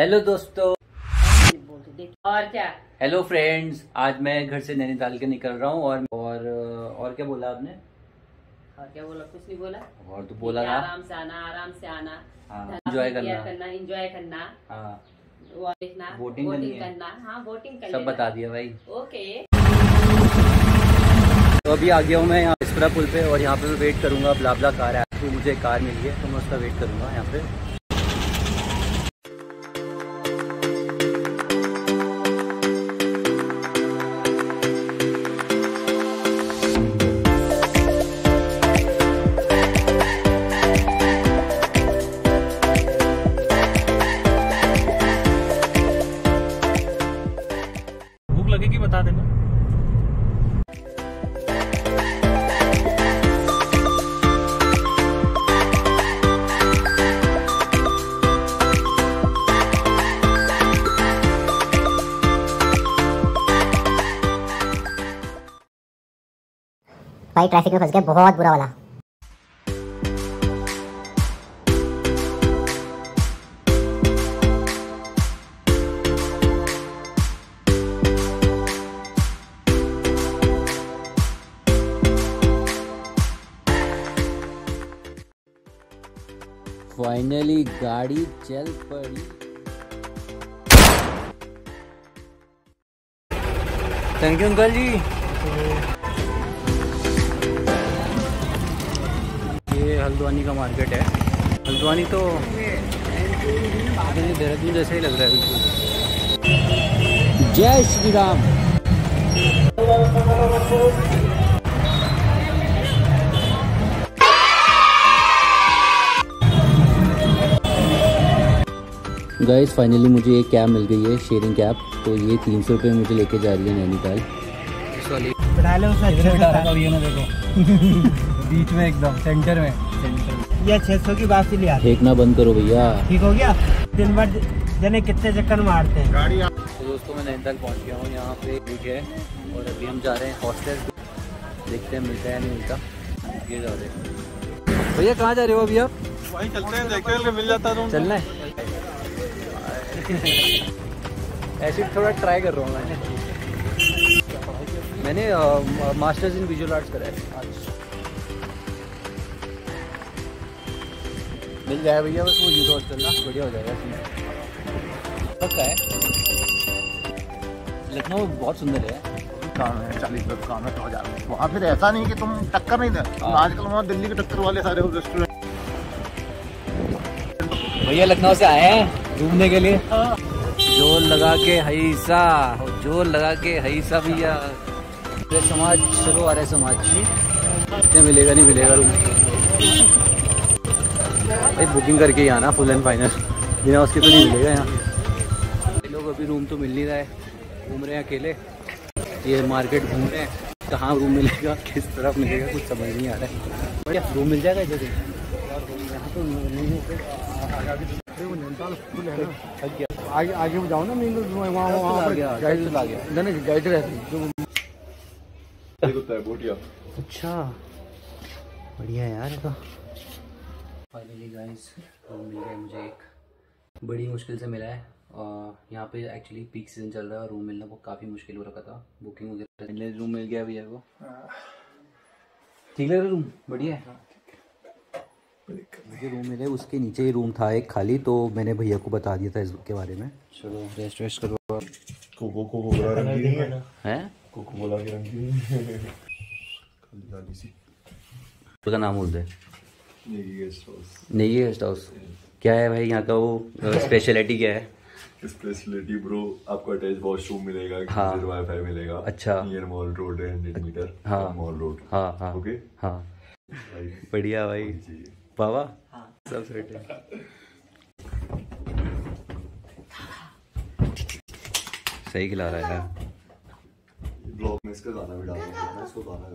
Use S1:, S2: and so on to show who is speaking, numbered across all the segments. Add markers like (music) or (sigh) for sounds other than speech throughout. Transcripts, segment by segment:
S1: Hello दोस्तों।
S2: और क्या?
S1: हेलो फ्रेंड्स आज मैं घर से नैनीताल के निकल रहा हूँ और और और क्या बोला आपने?
S2: और क्या बोला? कुछ नहीं बोला।
S1: और तो बोला ना।
S2: आराम से आना आराम से आना।
S1: हाँ, enjoy
S2: care
S1: करना।
S2: करना एंजॉय करना।
S1: हाँ।
S2: देखना
S1: Voting करनी
S2: करना। हाँ वोटिंग कर
S1: सब बता दिया भाई।
S2: ओके
S1: तो अभी आ गया हूँ मैं यहाँ इसपरा पुल पे और यहाँ पे मैं वेट करूँगा। ब्लाबला कार है। तो मुझे कार मिली है तो मैं उसका वेट करूँगा यहाँ पे।
S3: भाई ट्रैफ़िक में फंस गया बहुत बुरा वाला।
S1: फाइनली गाड़ी चल पड़ी। Thank you uncle ji. Haldwani का मार्केट है। हल्द्वानी तो देहरादून जैसा ही लग रहा है बिल्कुल। जय श्री राम। गाइस फाइनली मुझे एक कैब मिल गई है शेयरिंग कैब तो ये तीन सौ रुपये मुझे लेके जा रही है नैनीताल। (laughs)
S4: बीच में एकदम सेंटर में।
S5: ये 600 की वापसी ले आते।
S1: फेंकना बंद करो भैया।
S5: ठीक हो गया? दिन भर जने कितने चक्कर मारते हैं?
S1: गाड़ी तो दोस्तों मैं नैनीताल पहुँच गया हूँ यहाँ पे बीच है और अभी हम जा रहे हैं हॉस्टल। देखते हैं मिलता है या नहीं मिलता। ये जा रहे हैं। भैया कहाँ जा रहे हो अभी आप?
S4: वहीं चलते हैं देखते हैं मिल जाता तो।
S1: चलना है। ऐसे थोड़ा ट्राई कर रहा हूँ मैंने मैंने मास्टर्स इन विजुअल आर्ट्स करा है। मिल जाए भैया बस वो यूथ हॉस्टल ना बढ़िया हो जाएगा इसमें। पक्का है? लखनऊ बहुत सुंदर है।
S6: काम है चालीस रुपये काम है तो हज़ार वहाँ फिर ऐसा नहीं कि तुम टक्कर नहीं दे। आजकल वहाँ दिल्ली के टक्कर वाले सारे रेस्टोरेंट
S1: भैया लखनऊ से आए हैं घूमने के लिए? ज़ोर लगा के हईसा ज़ोर लगा के हईसा भैया। समाज चलो आ रहे समाज। नहीं मिलेगा नहीं मिलेगा रूम। भाई बुकिंग करके ही आना फुल एंड फाइनल बिना उसके तो नहीं मिलेगा यहाँ। लोग अभी रूम तो मिल नहीं रहा है। घूम रहे हैं अकेले। ये मार्केट घूम रहे हैं। कहाँ रूम मिलेगा किस तरफ़ मिलेगा कुछ समझ नहीं आ रहा है। बढ़िया रूम मिल जाएगा इधर ही यहाँ तो है
S6: आगे आगे जाओ ना मेन रोड वहाँ
S1: वहाँ पर गाइड चला गया।
S6: नहीं गाइड रहती
S1: अच्छा। बढ़िया यार तो। फाइनली गाइस रूम मिल गया मुझे एक। बड़ी मुश्किल से मिला है। और यहाँ पे एक्चुअली पीक सीज़न चल रहा है रूम मिलना वो काफ़ी मुश्किल हो रखा था। बुकिंग वगैरह रूम मिल गया भैया को। ठीक लग रहा है रूम बढ़िया है। मुझे रूम मिले उसके नीचे ही रूम था एक खाली तो मैंने भैया को बता दिया था इस के बारे में। चलो रेस्ट वेस्ट करो।
S6: कोको कोको कोला रंग है।
S1: हैं?
S6: कोको कोला की रंग की खाली सी।
S1: उसका नाम बोल दे।
S6: नेगी गेस्ट हाउस
S1: नहीं है गेस्ट हाउस क्या है भाई यहाँ का वो (laughs) स्पेशलिटी क्या है?
S6: स्पेशलिटी ब्रो आपको अटैच वॉशरूम मिलेगा
S1: हाँ।
S6: वाईफाई मिलेगा
S1: अच्छा।
S6: नियर मॉल रोड है 100 मीटर
S1: हाँ।
S6: मॉल रोड
S1: हाँ हाँ।
S6: ओके
S1: हाँ। बढ़िया भाई। बाबा? सब सेट है। सही खिला रहा है।
S6: ब्लॉग में इसका गाना भी मैं इसको गाना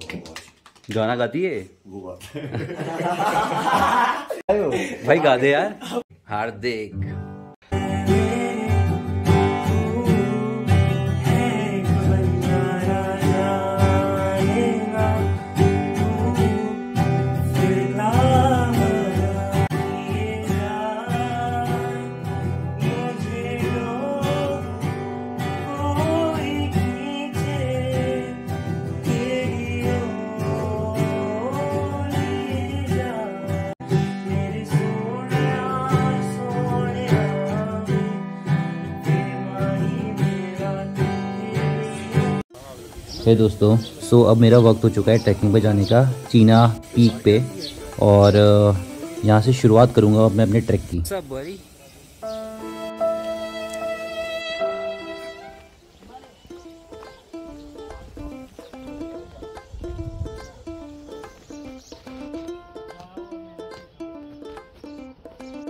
S1: गाना गाती है?
S6: वो बात (laughs)
S1: भाई गा दे यार। हार्दिक। है दोस्तों। सो अब मेरा वक्त हो चुका है ट्रैकिंग पे जाने का चीना पीक पे। और यहाँ से शुरुआत करूँगा अब मैं अपने ट्रैक की।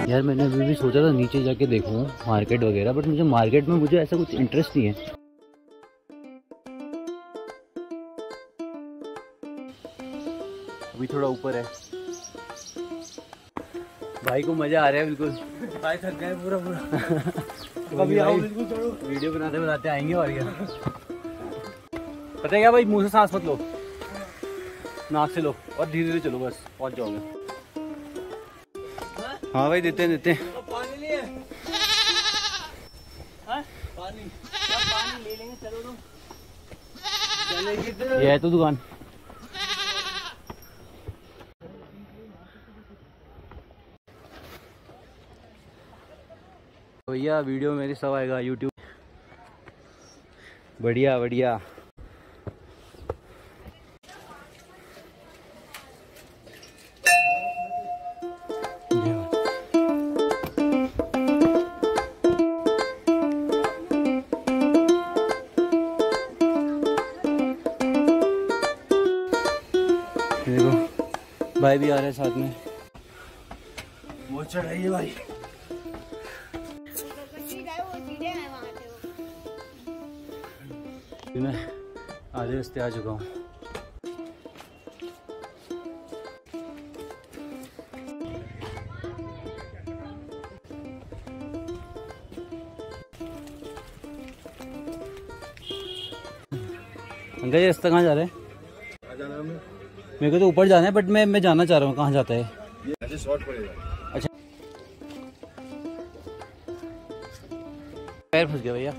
S1: यार मैंने अभी भी सोचा था नीचे जाके देखूँ मार्केट वगैरह बट मुझे मार्केट में मुझे ऐसा कुछ इंटरेस्ट नहीं है। अभी थोड़ा ऊपर है। भाई को मज़ा आ रहा है बिल्कुल।
S4: भाई थक गए पूरा पूरा। (laughs)
S1: कभी आओ बिल्कुल चलो। वीडियो बनाते बनाते आएँगे और क्या। पता है क्या भाई मुँह से सांस मत लो। नाक से लो और धीरे धीरे चलो बस पहुँच जाओगे। हाँ? भाई देते हैं देते हैं।
S4: पानी लिए। हाँ? पानी। पानी ले लेंगे चलो तो।
S1: ये है तो दुकान। भैया वीडियो मेरी सब आएगा यूट्यूब। बढ़िया बढ़िया। अंकल ये रास्ता कहाँ जा रहे हैं? मेरे को तो ऊपर जाना है बट मैं मैं जानना चाह रहा हूँ, कहाँ जाता है? अच्छा। पैर फंस गया भैया।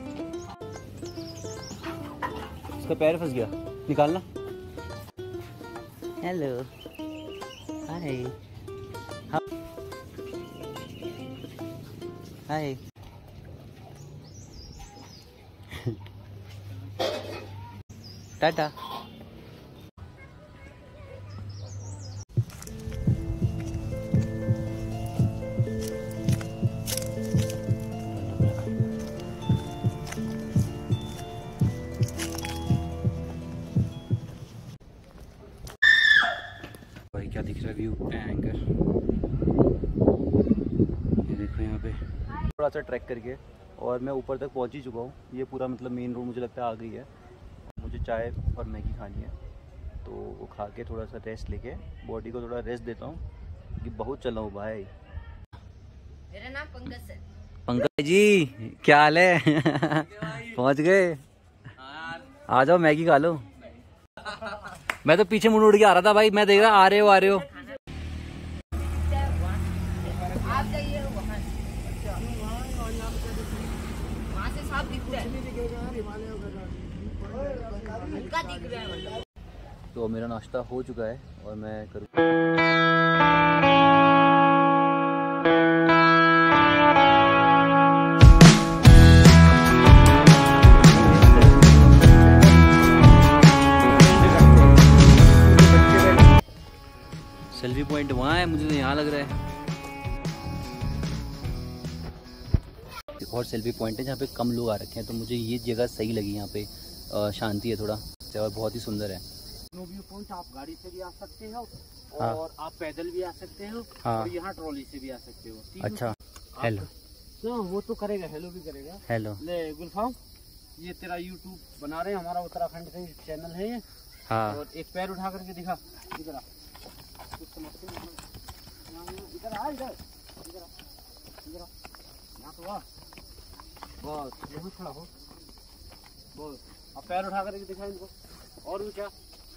S1: इसका पैर फंस गया। निकालना। Hello hi hi tata. भाई क्या दिख रहा है व्यू एंकर ये देखो यहाँ पे। थोड़ा सा ट्रैक करके और मैं ऊपर तक पहुँच ही चुका हूँ। ये पूरा मतलब मेन रोड मुझे लगता है आ गई है। चाय और मैगी खानी है। तो वो खा के थोड़ा सा रेस्ट लेके बॉडी को थोड़ा रेस्ट देता हूँ क्योंकि बहुत चला हूँ भाई।
S7: मेरा नाम पंकज है।
S1: पंकज जी क्या हाल है? पहुँच गए? आ जाओ मैगी खा लो। मैं तो पीछे मुड़ उड़ के आ रहा था भाई मैं देख रहा आ रहे हो आ रहे हो
S7: आप जाइए वहाँ वहाँ से साफ़ दिख रहा है हल्का दिख रहा है मतलब
S1: तो मेरा नाश्ता हो चुका है और मैं करूँ। सेल्फी पॉइंट वहाँ है, मुझे तो यहाँ लग रहा है। एक और सेल्फी पॉइंट है जहाँ पे कम लोग आ रखे हैं तो मुझे ये जगह सही लगी यहाँ पे। शांति है थोड़ा, और बहुत ही सुंदर है।
S8: नो व्यू पॉइंट आप गाड़ी से भी आ सकते हो
S1: हाँ।
S8: और आप पैदल भी आ सकते हो
S1: हाँ।
S8: और यहाँ ट्रॉली से भी आ सकते हो।
S1: अच्छा। हेलो
S8: तो वो तो करेगा हेलो भी करेगा।
S1: हेलो
S8: ले गुलफाम ये तेरा यूट्यूब बना रहे हैं हमारा उत्तराखंड से चैनल है ये।
S1: हाँ।
S8: और एक पैर उठा करके दिखा इधर आ। इधर आ इधर इधर आ इधर आ। यहाँ तो आ। बस यहाँ खड़ा हो। बस। अब पैर उठा करके दिखा इनको। और ऊँचा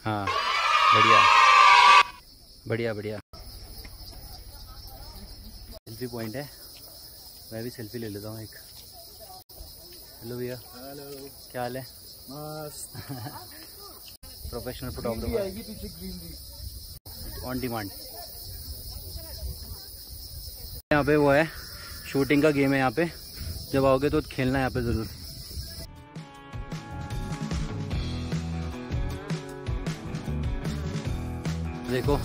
S1: हाँ बढ़िया। बढ़िया बढ़िया। सेल्फी पॉइंट है। मैं भी सेल्फी ले लेता हूँ एक। हेलो भैया।
S4: हेलो
S1: क्या हाल है?
S4: मस्त।
S1: प्रोफेशनल फोटोग्राफर ऑन डिमांड यहाँ पे वो है। शूटिंग का गेम है यहाँ पे। जब आओगे तो खेलना है यहाँ पे ज़रूर। देखो,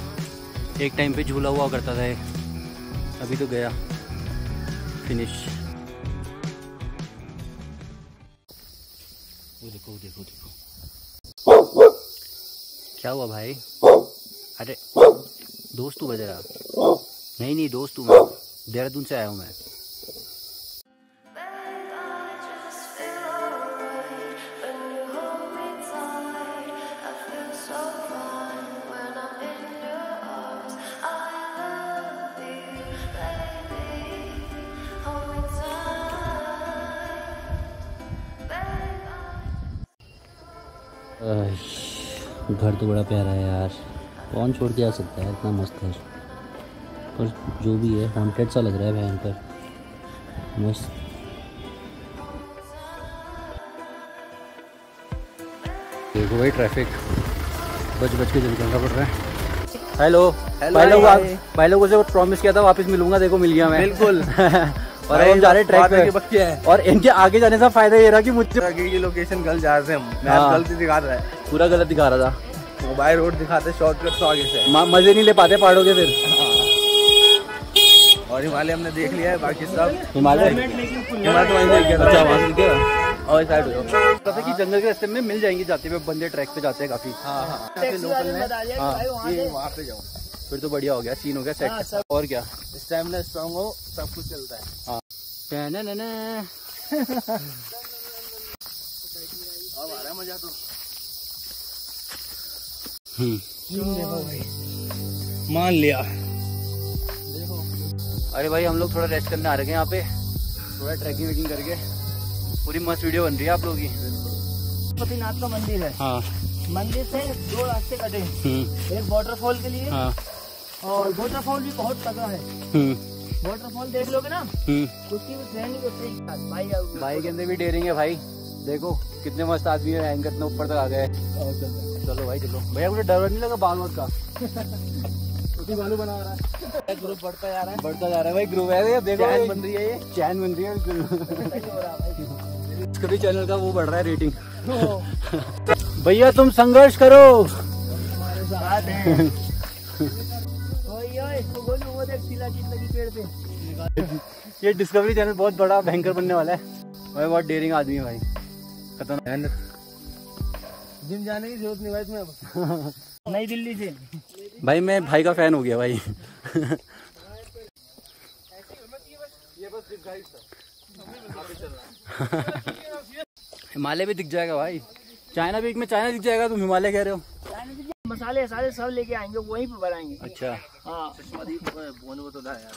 S1: एक टाइम पे झूला हुआ करता था ये। अभी तो गया। फिनिश वो देखो वो देखो देखो। क्या हुआ भाई? अरे, दोस्त बज रहा? नहीं नहीं, दोस्त हूँ मैं देहरादून से आया हूँ मैं। घर तो बड़ा प्यारा है यार। कौन छोड़ के आ सकता है? इतना मस्त है पर जो भी है हॉन्टेड सा लग रहा है भयंकर। मस्त। देखो भाई ट्रैफ़िक बच बच के जल्दी करना पड़ रहा है। हेलो भाई लोग भाई लोगों से प्रॉमिस किया था वापस मिलूँगा देखो मिल गया मैं।
S4: बिल्कुल। (laughs)
S1: और हम जा रहे ट्रैक पे।
S4: बच्चे हैं।
S1: और इनके आगे जाने से फ़ायदा ये रहा कि मुझे
S4: आगे की लोकेशन गलत जा रहे थे हम।
S1: हाँ।
S4: मैप गलती दिखा रहा है।
S1: पूरा गलत दिखा रहा था।
S4: वो बाय रोड दिखाते शॉर्टकट तो आगे से।
S1: मज़े नहीं ले पाते पहाड़ों के फिर।
S4: और हिमालय हमने देख लिया है बाकी सब।
S1: हिमालय।
S4: हिमालय तो वहीं देख गया
S1: अच्छा वहाँ से गया
S4: और साइड हो।
S1: पता है कि जंगल के रास्ते में मिल जाएँगे जाते हुए बंदे ट्रैक पे जाते हैं काफ़ी।
S4: हाँ हाँ। लोकल में।
S1: हाँ।
S4: वहाँ पे जाओ।
S1: फिर तो बढ़िया हो गया सीन हो गया सेट और क्या?
S4: स्टेमिना स्ट्रांग हो सब कुछ चलता है।
S1: हाँ टननना।
S4: अब आ रहा है मज़ा तो।
S1: हम्म।
S4: मान लिया।
S1: अरे भाई हम लोग थोड़ा रेस्ट करने आ रहे हैं यहाँ पे। थोड़ा ट्रैकिंग वेकिंग करके। पूरी मस्त वीडियो बन रही है आप लोगों की।
S5: पतिनाथ का मंदिर है।
S1: हाँ।
S5: मंदिर से दो रास्ते कटे
S1: हम्म।
S5: एक वाटरफॉल के लिए
S1: हाँ।
S5: और वाटरफॉल भी बहुत तगड़ा है।
S1: हम्म।
S5: वाटरफॉल देख लोगे ना?
S1: हम्म।
S5: उसकी भी भाई
S1: भाई के अंदर भी डेयरिंग है भाई। देखो कितने मस्त आदमी है एंकर इतना ऊपर तक आ गए। चलो भाई चलो। भैया मुझे डर नहीं लगा बाल का? उसी बालू बना रहा है। (laughs)
S5: ग्रुप बढ़ता जा रहा है।
S1: बढ़ता जा रहा है भाई ग्रुप है ये। देखो
S4: चैन
S1: ये-
S4: बन रही है ये।
S1: चैन बन रही है
S5: है
S1: चैनल का वो बढ़ रहा है रेटिंग (laughs) भैया तुम संघर्ष करो।
S5: हमारे साथ हैं। (laughs) ओए ओए इसको वो देख शिलाजीत लगी पेड़ पे।
S1: ये डिस्कवरी चैनल बहुत बड़ा भयंकर बनने वाला है। भाई बहुत डेयरिंग आदमी है भाई। खतरनाक।
S4: जिम जाने की ज़रूरत नहीं भाई तुम्हें (laughs)
S5: नई दिल्ली से।
S1: भाई मैं भाई का फ़ैन हो गया भाई। हिमालय भी दिख जाएगा भाई। चाइना वीक में चाइना दिख जाएगा तुम हिमालय कह रहे हो।
S5: मसाले सारे सब लेके आएँगे वहीं पे बनाएँगे।
S1: अच्छा।
S5: हाँ।
S1: तो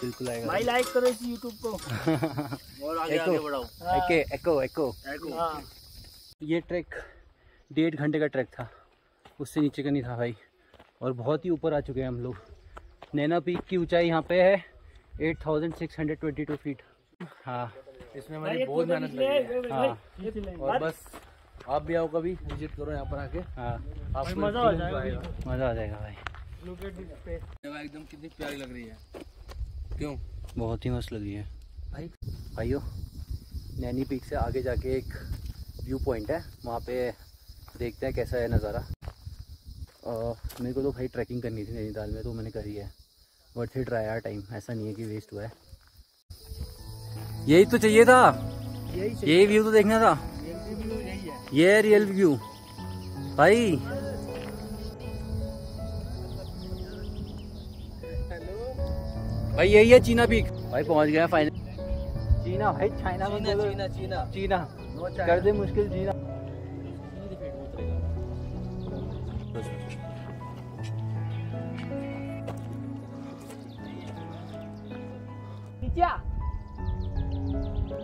S1: बिल्कुल आएगा।
S5: भाई लाइक करो इस यूट्यूब को। (laughs)
S4: और आगे आगे बढ़ाओ।
S1: एके एको एको
S5: हाँ।
S1: ये ट्रैक डेढ़ घंटे का ट्रैक था। उससे नीचे का नहीं था भाई। और बहुत ही ऊपर आ चुके हैं हम लोग। नैना पीक की ऊंचाई यहाँ पे है 8622 फीट। हाँ।
S4: इसमें हमारी बहुत मेहनत लगी है।
S1: हाँ।
S4: और बस आप भी आओ कभी विज़िट करो यहाँ पर आके।
S1: हाँ।
S4: आपको
S5: मज़ा आ जाएगा।
S1: मज़ा आ जाएगा भाई।
S4: जगह एकदम कितनी प्यारी लग रही है। क्यों?
S1: बहुत ही मस्त लगी है।
S4: भाई।
S1: भाइयों नैनी पीक से आगे जाके एक व्यू पॉइंट है। वहाँ पे देखते हैं कैसा है नज़ारा। मेरे को तो भाई ट्रैकिंग करनी थी नैनीताल में तो मैंने करी है। वर्थ इट रहा टाइम ऐसा नहीं है कि वेस्ट हुआ है। यही तो चाहिए था।
S5: यही
S1: यही व्यू तो देखना था।
S5: यही है।
S1: ये है रियल व्यू भाई भाई यही है चीना पीक। भाई पहुँच गया फाइनल चीना भाई चाइना में।
S4: चीना चीना।
S1: चीना। कर दे मुश्किल चीना।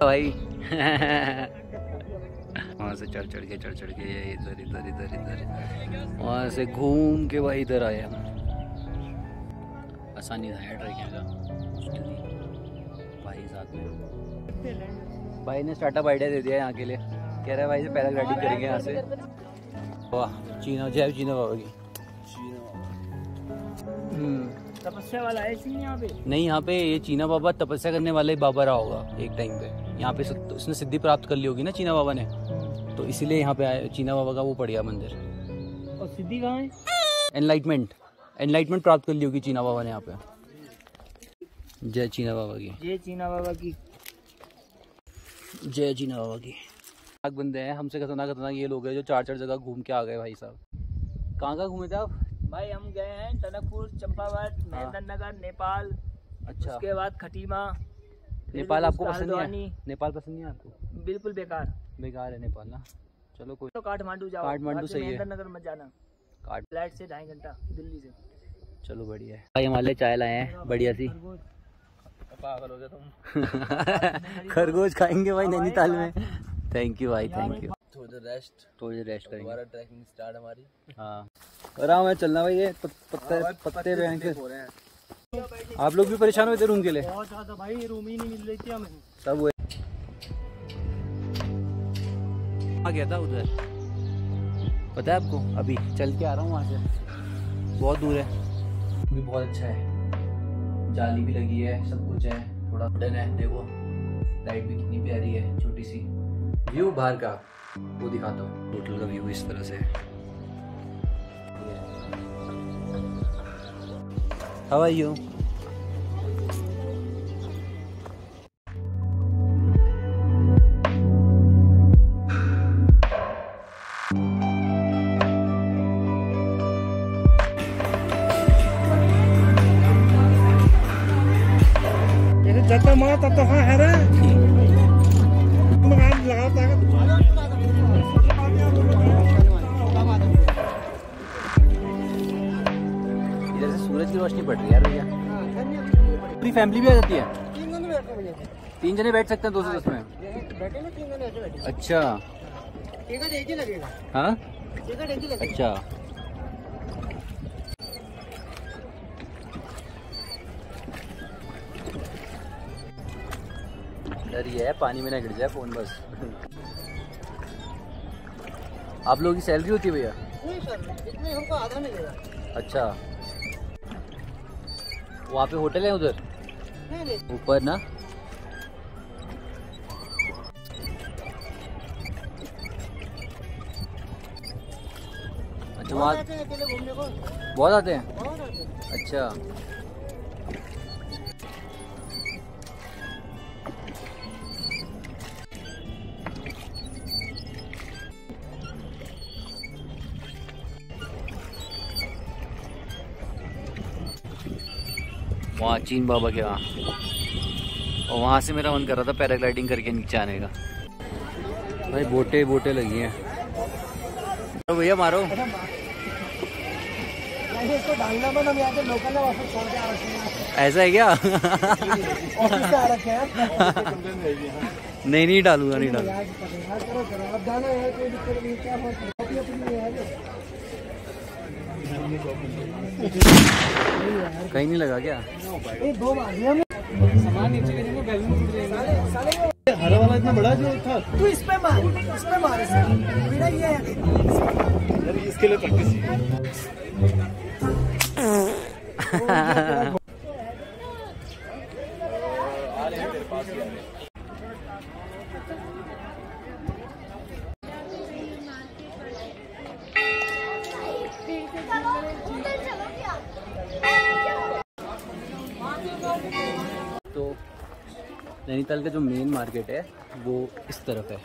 S1: भाई। वहाँ से चढ़ चढ़ के चढ़ चढ़ के इधर इधर इधर इधर। वहाँ से घूम के भाई इधर आया। आसानी था ट्रैकिंग का। भाई ने स्टार्टअप आइडिया दे दिया यहाँ के लिए। कह रहा है भाई से पैराग्लाइडिंग करेंगे यहाँ से। वाह चीना जय चीना बाबा की। हम्म।
S5: तपस्या वाला है यहाँ पे?
S1: नहीं यहाँ पे ये चीना बाबा तपस्या करने वाले बाबा रहा होगा एक टाइम पे। यहाँ पे उसने सिद्धि प्राप्त कर ली होगी ना चीना बाबा ने? तो इसीलिए यहाँ पे आए चीना बाबा का वो पड़ गया मंदिर।
S5: और सिद्धि कहाँ है?
S1: एनलाइटमेंट एनलाइटमेंट प्राप्त कर ली होगी चीना बाबा ने यहाँ पे। जय चीना बाबा की।
S4: ये चीना बाबा की।
S1: जय चीना बाबा की। खतरनाक बंदे हैं हमसे खतरनाक खतरनाक ये लोग हैं जो चार चार जगह घूम के आ गए भाई साहब। कहाँ कहाँ घूमे थे आप?
S4: भाई हम गए हैं टनकपुर चंपावत
S1: हाँ।
S4: महेंद्र नगर नेपाल।
S1: अच्छा।
S4: उसके बाद खटीमा
S1: नेपाल आपको पसंद नहीं है? नेपाल पसंद नहीं है आपको?
S4: बिल्कुल बेकार।
S1: बेकार है नेपाल ना। चलो कोई
S4: तो काठमांडू जाओ।
S1: काठमांडू सही है।
S4: नगर मत जाना। फ़्लाइट से ढाई घंटा दिल्ली से।
S1: चलो बढ़िया है। भाई हमारे चाय लाए हैं बढ़िया सी।
S4: पागल हो गए तुम। (laughs)
S1: खरगोश खाएँगे भाई नैनीताल में। थैंक यू भाई थैंक यू
S5: थोड़ी देर रेस्ट
S1: थोड़ी देर रेस्ट करेंगे।
S5: ट्रैकिंग स्टार्ट हमारी।
S1: हाँ। आराम है चलना भाई ये पत्ते पत्ते के।
S5: हो रहे हैं।
S1: आप लोग भी परेशान हुए थे रूम के लिए?
S4: बहुत ज़्यादा भाई रूम ही नहीं मिल रही थी हमें।
S1: सब आ गया था उधर। पता है आपको? अभी चल के आ रहा हूँ वहाँ से। बहुत दूर है। भी बहुत अच्छा है। जाली भी लगी है, सब कुछ है। थोड़ा डन है, देखो। लाइट भी कितनी प्यारी है, छोटी सी। व्यू बाहर का, वो दिखाता हूँ। होटल का व्यू इस तरह से। How are यू फैमिली भी आ जाती है? तीन जने बैठ सकते हैं दो सौ दस में?
S4: बैठे ना तीन जने ऐसे बैठे
S1: अच्छा।
S4: ही?
S1: अच्छा। डर ये है पानी में ना गिर जाए फ़ोन बस। आप लोगों की सैलरी होती है भैया?
S4: नहीं सर इसमें हमको आधा मिलेगा
S1: अच्छा। वहाँ पे होटल है उधर? ऊपर ना। अच्छा वहाँ बहुत आते हैं अच्छा। वहाँ चीन बाबा के वहाँ और वहाँ से मेरा मन कर रहा था पैराग्लाइडिंग करके नीचे आने का। भाई बोटे बोटे लगी हैं। तो भैया मारो। ऐसा है क्या?
S4: ऑफ़िस से आ रखे हैं
S1: नहीं नहीं डालूँगा। नहीं डालूँगा कहीं नहीं लगा क्या?
S4: ये दो बार हम
S5: हरा वाला इतना बड़ा जो था?
S4: तू इस पे मार इस पे मार इसे। मेरा ये है।
S5: इसके लिए प्रैक्टिस (laughs) (laughs)
S1: नैनीताल का जो मेन मार्केट है, वो इस तरफ़ है।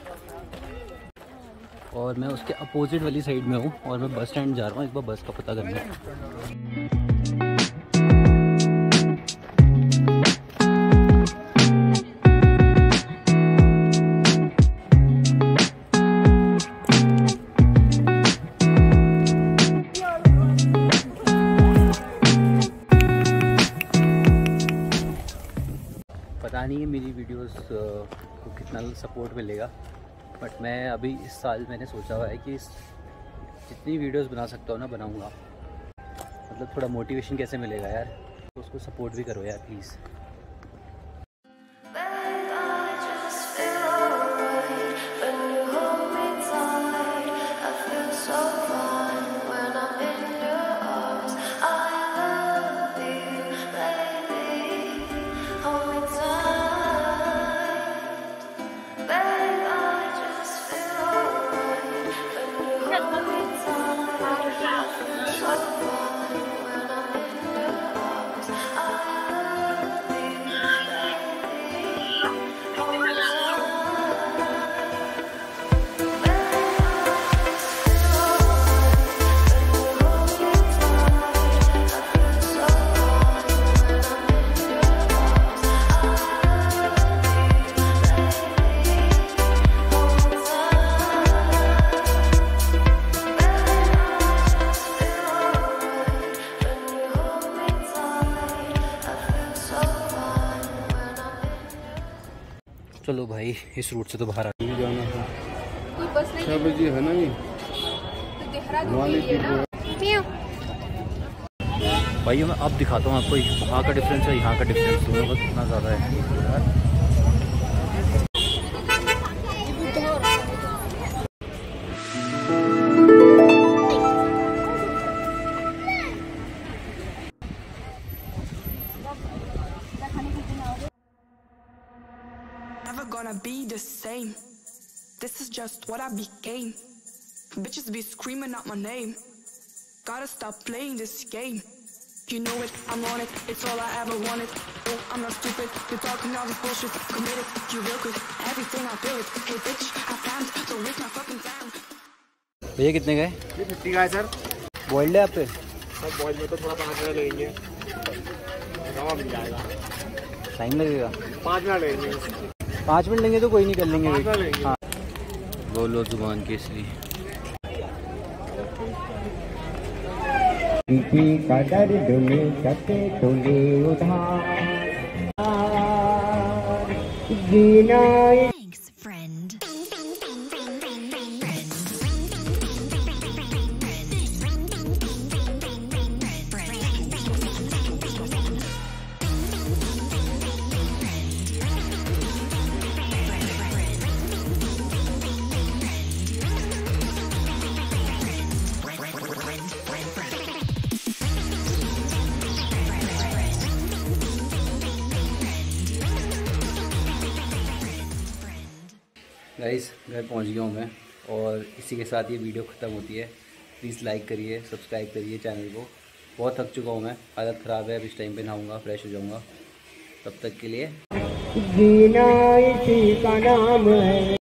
S1: और मैं उसके अपोजिट वाली साइड में हूँ और मैं बस स्टैंड जा रहा हूँ, एक बार बस का पता करना। पता वीडियोस को कितना सपोर्ट मिलेगा? बट मैं अभी इस साल मैंने सोचा हुआ है कि जितनी वीडियोस बना सकता हूँ ना, बनाऊँगा। मतलब थोड़ा मोटिवेशन कैसे मिलेगा यार? तो उसको सपोर्ट भी करो यार प्लीज़ भाई इस रूट से तो बाहर आ
S4: जाना था।
S2: कोई बस नहीं
S4: छह बजे है ना ये?
S2: तो
S1: भाई मैं अब दिखाता हूँ आपको वहाँ का डिफरेंस है यहाँ का डिफरेंस दोनों का कितना ज़्यादा है।
S9: the same. This is just what I became. Bitches be screaming out my name. Gotta stop playing this game. You know it, I'm on it, it's all I ever wanted. Oh, I'm not stupid, you're talking all this bullshit. Committed, you real quick, everything I do it. Hey bitch, I found, so waste my fucking time.
S1: भैया कितने गए
S4: ये fifty का है sir
S1: boiled है आप पे
S4: सब बॉयज में तो थोड़ा पाँच मिनट लगेंगे रवा मिल जाएगा
S1: टाइम लगेगा
S4: पाँच मिनट लगेंगे
S1: पाँच मिनट लेंगे तो कोई नहीं कर लेंगे।
S4: लेंगे।
S1: हाँ। बोलो ज़ुबान केसरी
S5: कदर दुमे सके तुले उधार। जीना
S1: घर पहुँच गया हूँ मैं, और इसी के साथ ये वीडियो ख़त्म होती है। प्लीज़ लाइक करिए सब्सक्राइब करिए चैनल को। बहुत थक चुका हूँ मैं, हालत ख़राब है, अब इस टाइम पे नहाऊँगा फ्रेश हो जाऊँगा। तब तक के लिए।
S5: का नाम है।